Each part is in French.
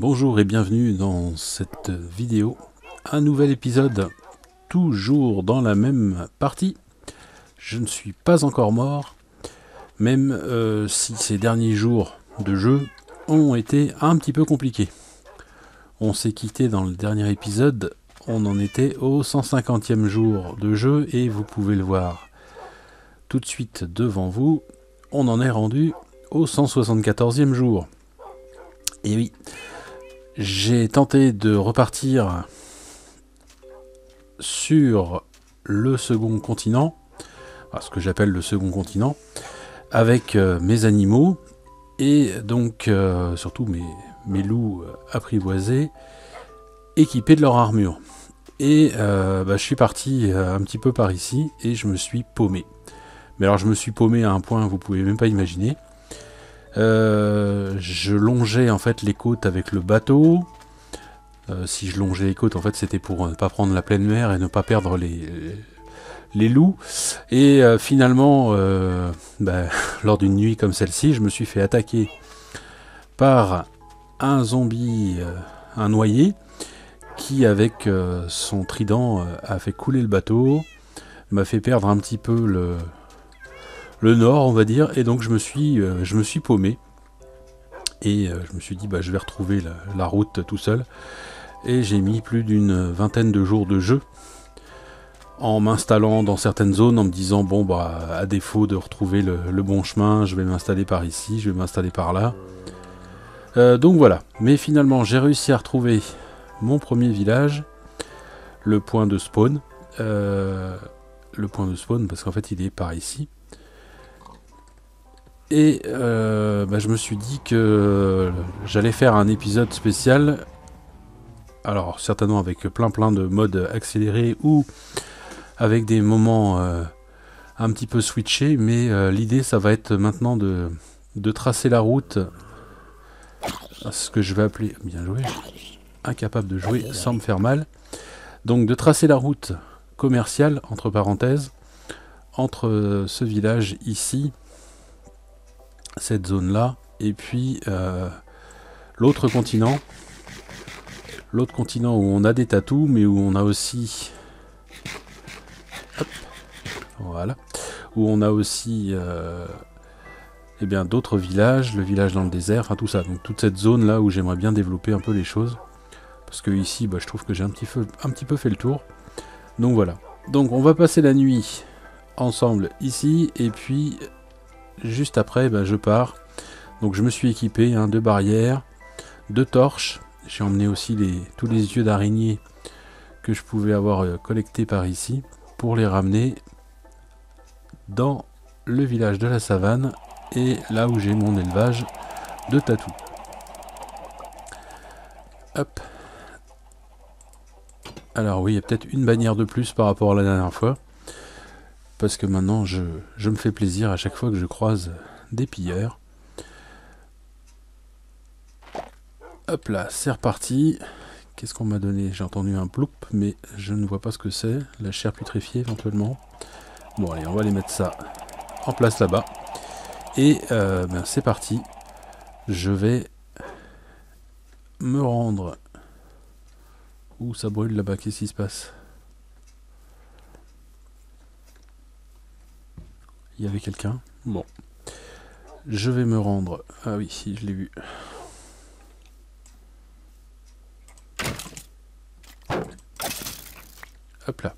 Bonjour et bienvenue dans cette vidéo. Un nouvel épisode, toujours dans la même partie. Je ne suis pas encore mort, même euh, si ces derniers jours de jeu ont été un petit peu compliqués. On s'est quitté dans le dernier épisode, on en était au 150e jour de jeu et vous pouvez le voir tout de suite devant vous, on en est rendu au 174e jour. Et oui, j'ai tenté de repartir sur le second continent, ce que j'appelle le second continent, avec euh, mes animaux et donc euh, surtout mes, loups apprivoisés équipés de leur armure. Et euh, bah, je suis parti un petit peu par ici et je me suis paumé. Mais alors je me suis paumé à un point vous pouvez même pas imaginer. Euh, je longeais en fait les côtes avec le bateau. Euh, si je longeais les côtes, en fait, c'était pour ne pas prendre la pleine mer et ne pas perdre les, loups. Et euh, finalement, bah, lors d'une nuit comme celle-ci, je me suis fait attaquer par un zombie, un noyé, qui avec son trident a fait couler le bateau, m'a fait perdre un petit peu le, le nord, on va dire, et donc je me suis, euh, je me suis paumé. Et euh, je me suis dit, bah, je vais retrouver la, route tout seul. Et j'ai mis plus d'une vingtaine de jours de jeu en m'installant dans certaines zones, en me disant, bon, bah, à défaut de retrouver le, bon chemin, je vais m'installer par ici, je vais m'installer par là. Euh, donc voilà. Mais finalement, j'ai réussi à retrouver mon premier village, le point de spawn. le point de spawn, parce qu'en fait, il est par ici. Et euh, bah, je me suis dit que j'allais faire un épisode spécial. Alors certainement avec plein plein de modes accélérés ou avec des moments euh, un petit peu switchés. Mais euh, l'idée ça va être maintenant de, de tracer la route ce que je vais appeler... Bien joué. Incapable de jouer sans me faire mal. Donc de tracer la route commerciale, entre parenthèses, entre ce village ici cette zone-là, et puis euh, l'autre continent, l'autre continent où on a des tatous, mais où on a aussi, voilà, où on a aussi, euh, eh bien, d'autres villages, le village dans le désert, enfin tout ça, donc toute cette zone là où j'aimerais bien développer un peu les choses, parce que ici, bah, je trouve que j'ai un petit peu, un petit peu fait le tour, donc voilà. Donc on va passer la nuit ensemble ici, et puis juste après, bah, je pars. Donc je me suis équipé, hein, de barrières, de torches. J'ai emmené aussi tous les yeux d'araignée que je pouvais avoir euh, collectés par ici pour les ramener dans le village de la savane et là où j'ai mon élevage de tatou. Hop. Alors oui, il y a peut-être une bannière de plus par rapport à la dernière fois parce que maintenant je, me fais plaisir à chaque fois que je croise des pilleurs. Hop là, c'est reparti. Qu'est-ce qu'on m'a donné? J'ai entendu un ploup, mais je ne vois pas ce que c'est. La chair putréfiée éventuellement. Bon allez, on va aller mettre ça en place là-bas. Et euh, ben, c'est parti. Je vais me rendre... Où ça brûle là-bas Qu'est-ce qui se passe? Il y avait quelqu'un. Bon. Je vais me rendre. Ah oui, si, je l'ai vu. Hop là.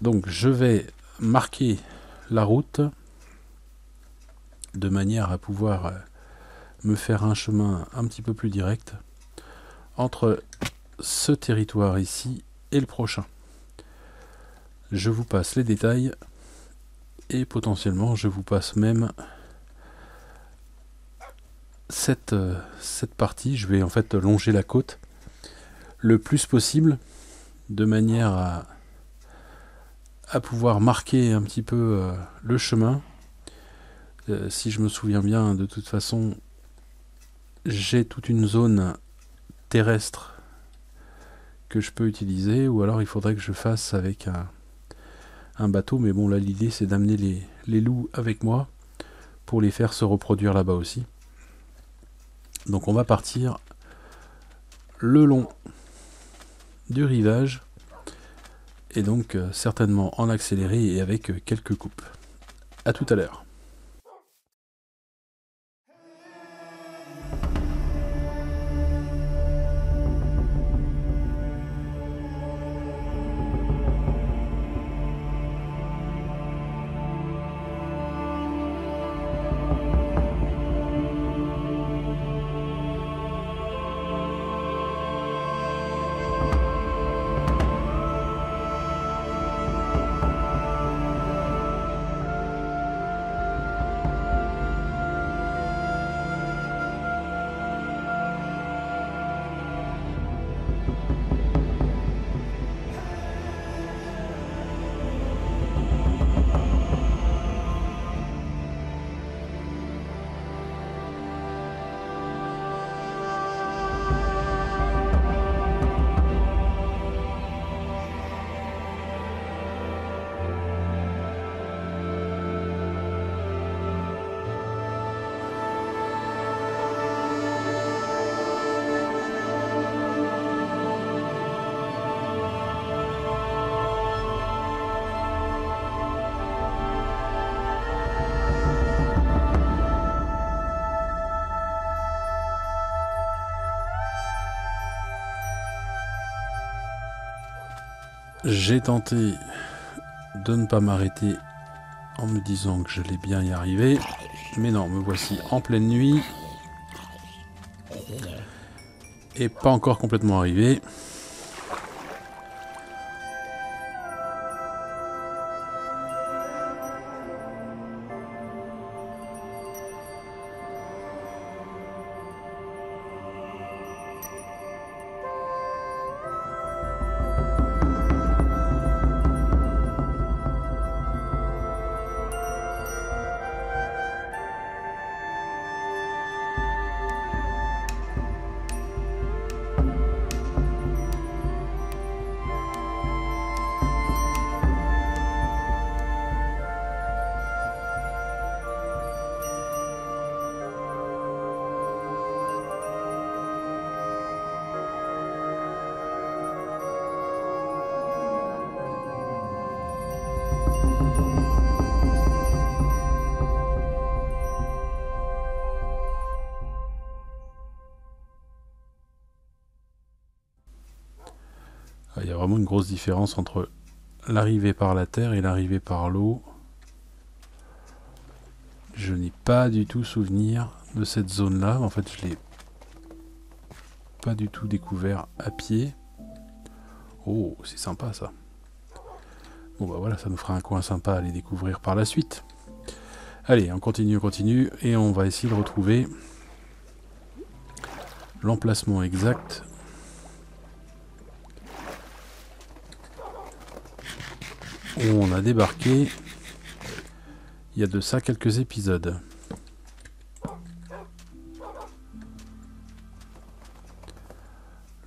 Donc je vais marquer la route de manière à pouvoir euh, me faire un chemin un petit peu plus direct entre ce territoire ici et le prochain. Je vous passe les détails et potentiellement je vous passe même cette, euh, cette partie. Je vais en fait longer la côte le plus possible de manière à, à pouvoir marquer un petit peu euh, le chemin. Euh, si je me souviens bien, de toute façon, j'ai toute une zone terrestre que je peux utiliser, ou alors il faudrait que je fasse avec un, un bateau, mais bon là l'idée c'est d'amener les, loups avec moi pour les faire se reproduire là-bas aussi. Donc on va partir le long du rivage et donc euh, certainement en accéléré et avec euh, quelques coupes. A tout à l'heure. J'ai tenté de ne pas m'arrêter en me disant que j'allais bien y arriver. Mais non, me voici en pleine nuit. Et pas encore complètement arrivé. Vraiment une grosse différence entre l'arrivée par la terre et l'arrivée par l'eau. Je n'ai pas du tout souvenir de cette zone-là. En fait, je l'ai pas du tout découvert à pied. Oh, c'est sympa ça. Bon bah voilà, ça nous fera un coin sympa à aller découvrir par la suite. Allez, on continue, on continue, et on va essayer de retrouver l'emplacement exact où on a débarqué il y a de ça quelques épisodes.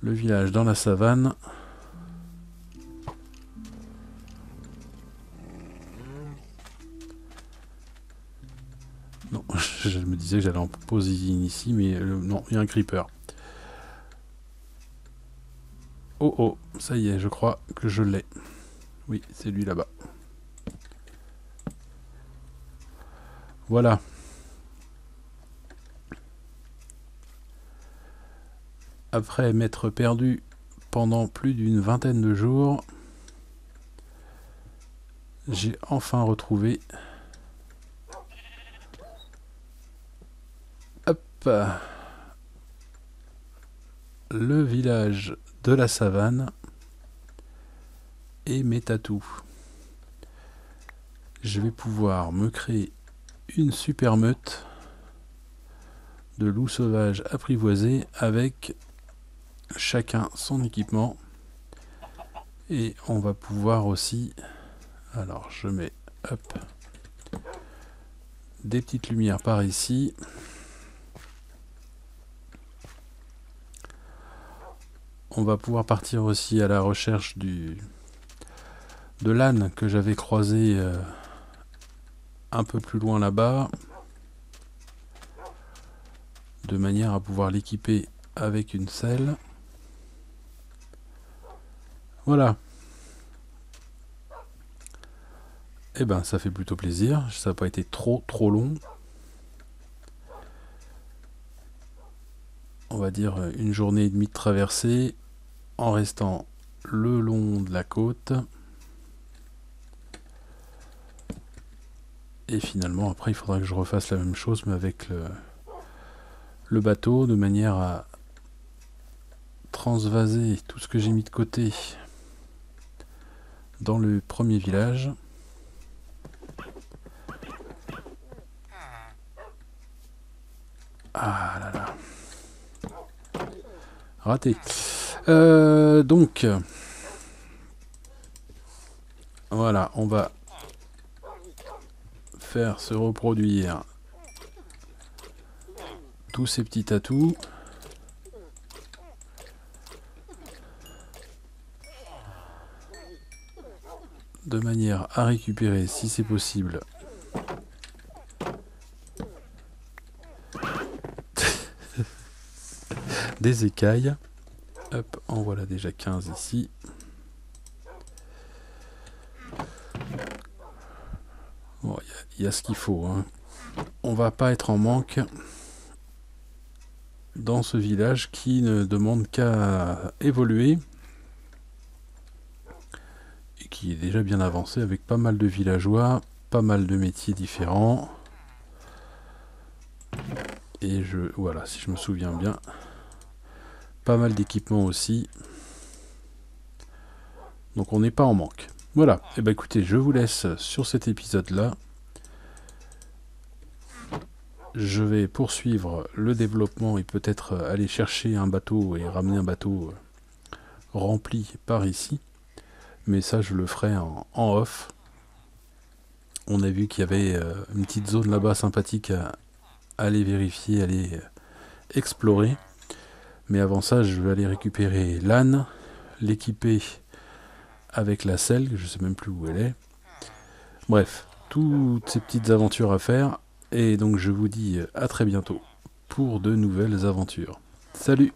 Le village dans la savane. Non, je me disais que j'allais en poser ici, mais euh, non, il y a un creeper. Oh oh, ça y est, je crois que je l'ai. Oui, c'est lui là-bas. Voilà. Après m'être perdu pendant plus d'une vingtaine de jours, j'ai enfin retrouvé hop, le village de la savane et mes tatous. Je vais pouvoir me créer une super meute de loups sauvages apprivoisés avec chacun son équipement. Et on va pouvoir aussi... Alors je mets hop, des petites lumières par ici. On va pouvoir partir aussi à la recherche du, de l'âne que j'avais croisé euh, un peu plus loin là-bas. de manière à pouvoir l'équiper avec une selle. Voilà. Et eh ben ça fait plutôt plaisir, ça n'a pas été trop trop long. On va dire une journée et demie de traversée en restant le long de la côte. Et finalement, après, il faudra que je refasse la même chose, mais avec le, bateau, de manière à transvaser tout ce que j'ai mis de côté dans le premier village. Ah là là. Raté. Euh, donc, voilà, on va se reproduire tous ces petits atouts. de manière à récupérer, si c'est possible, des écailles. Hop, en voilà déjà 15 ici. Bon, il y, a ce qu'il faut. Hein. On va pas être en manque dans ce village qui ne demande qu'à évoluer et qui est déjà bien avancé avec pas mal de villageois, pas mal de métiers différents. Et je voilà, si je me souviens bien, pas mal d'équipements aussi. Donc on n'est pas en manque. Voilà, et eh ben écoutez, je vous laisse sur cet épisode-là. Je vais poursuivre le développement et peut-être aller chercher un bateau et ramener un bateau rempli par ici. Mais ça, je le ferai en, off. On a vu qu'il y avait euh, une petite zone là-bas sympathique à aller vérifier, aller euh, explorer. Mais avant ça, je vais aller récupérer l'âne, l'équiper avec la selle, je sais même plus où elle est. Bref, toutes ces petites aventures à faire. Et donc je vous dis à très bientôt pour de nouvelles aventures. Salut